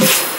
you